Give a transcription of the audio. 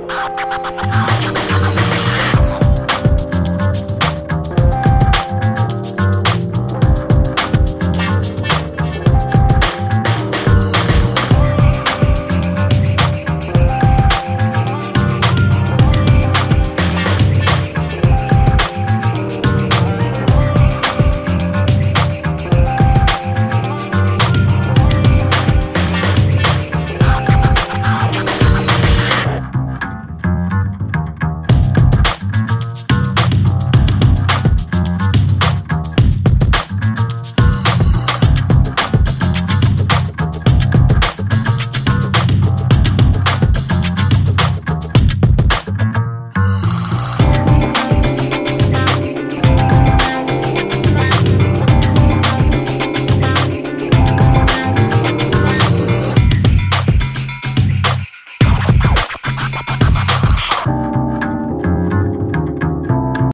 あっ!